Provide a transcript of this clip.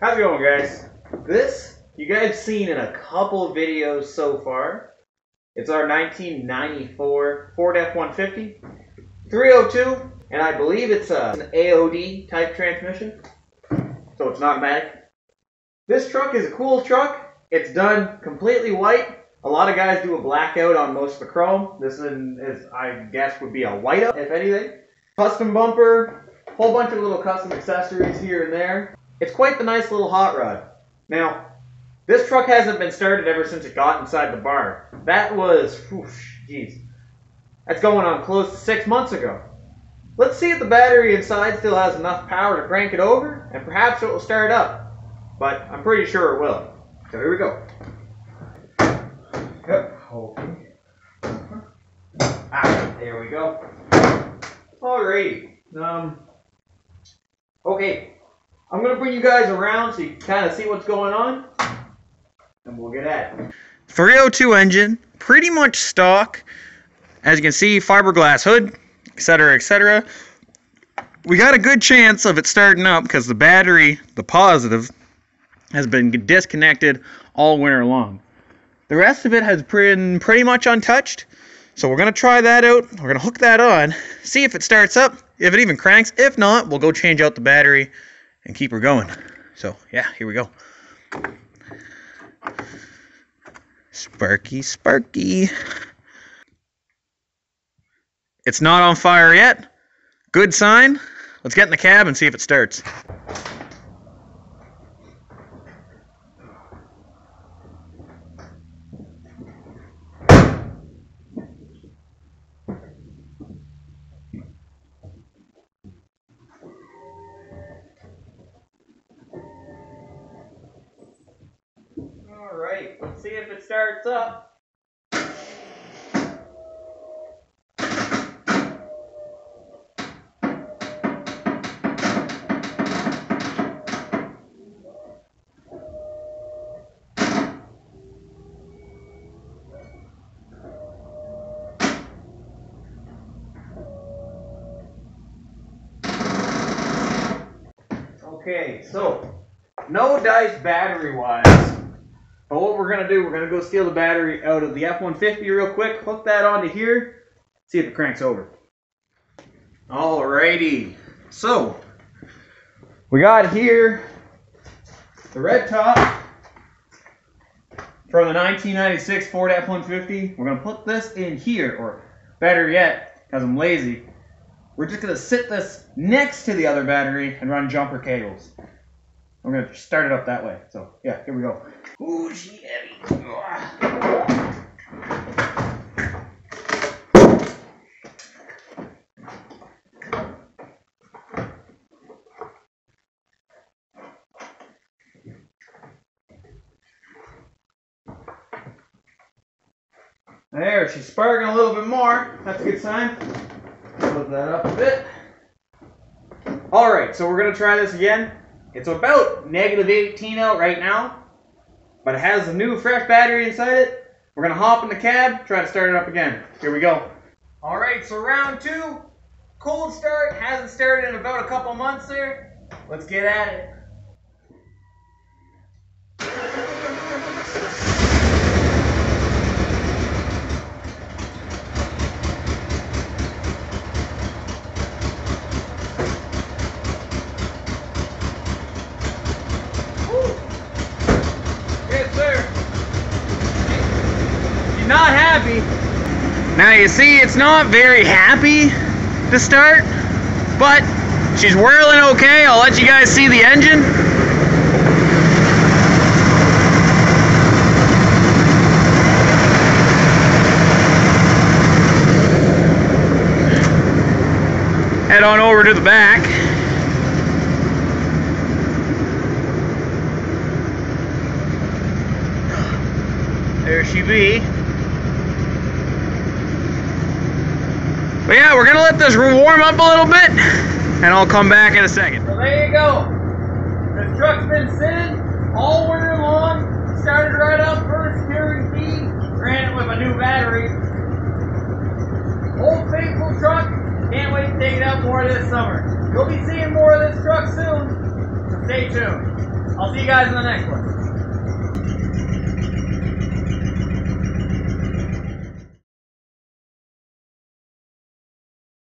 How's it going, guys? This you guys seen in a couple videos so far. It's our 1994 Ford F-150, 302, and I believe it's a, an AOD type transmission, so it's not automatic. This truck is a cool truck. It's done completely white. A lot of guys do a blackout on most of the chrome. This one is, I guess, would be a whiteout, if anything. Custom bumper, whole bunch of little custom accessories here and there. It's quite the nice little hot rod. Now, this truck hasn't been started ever since it got inside the barn. That was, jeez. That's going on close to six months ago. Let's see if the battery inside still has enough power to crank it over, and perhaps it will start up. But I'm pretty sure it will. So here we go. Okay. Ah, there we go. Alrighty. Um, okay, I'm gonna bring you guys around so you can kind of see what's going on, and we'll get at it. 302 engine, pretty much stock. As you can see, fiberglass hood, etc., etc. We got a good chance of it starting up because the battery, the positive, has been disconnected all winter long. The rest of it has been pretty much untouched. So we're going to try that out. We're going to hook that on, see if it starts up, if it even cranks. If not, we'll go change out the battery and keep her going. So, yeah, here we go. Sparky, Sparky. It's not on fire yet. Good sign. Let's get in the cab and see if it starts. Let's see if it starts up. Okay, so no dice battery wise. But what we're gonna do, we're gonna go steal the battery out of the F-150 real quick, hook that onto here, see if it cranks over. Alrighty, so we got here the red top from the 1996 Ford F-150. We're gonna put this in here, or better yet, because I'm lazy, we're just gonna sit this next to the other battery and run jumper cables. I'm gonna start it up that way. So yeah, here we go. Ooh, she heavy. There, she's sparking a little bit more. That's a good sign. Close that up a bit. Alright, so we're gonna try this again. It's about negative 18 out right now, but it has a new fresh battery inside it. We're gonna hop in the cab, try to start it up again. Here we go. All right, so round two, cold start, hasn't started in about a couple months there. Let's get at it. Yes, sir. She's not happy. Now you see, it's not very happy to start, but she's whirling okay. I'll let you guys see the engine. Head on over to the back. There she be. But yeah, we're gonna let this warm up a little bit, and I'll come back in a second. So there you go. This truck's been sitting all winter long. Started right up first, carrying feed, ran it with a new battery. Old faithful truck. Can't wait to take it out more this summer. You'll be seeing more of this truck soon. So stay tuned. I'll see you guys in the next one.